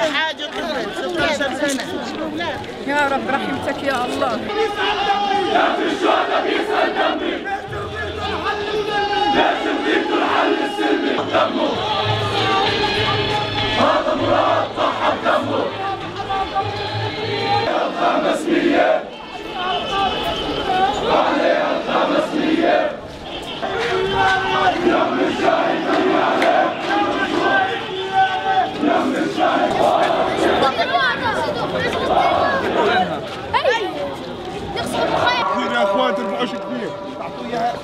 حاجة طفل 16 سنه يا رب رحمتك يا الله. لازم بده الحل السلمي قدامه هذا مراد ضحى بدمه خمس مليار عليها خمس مليار ما ترفعوش كتير تعطوه اياها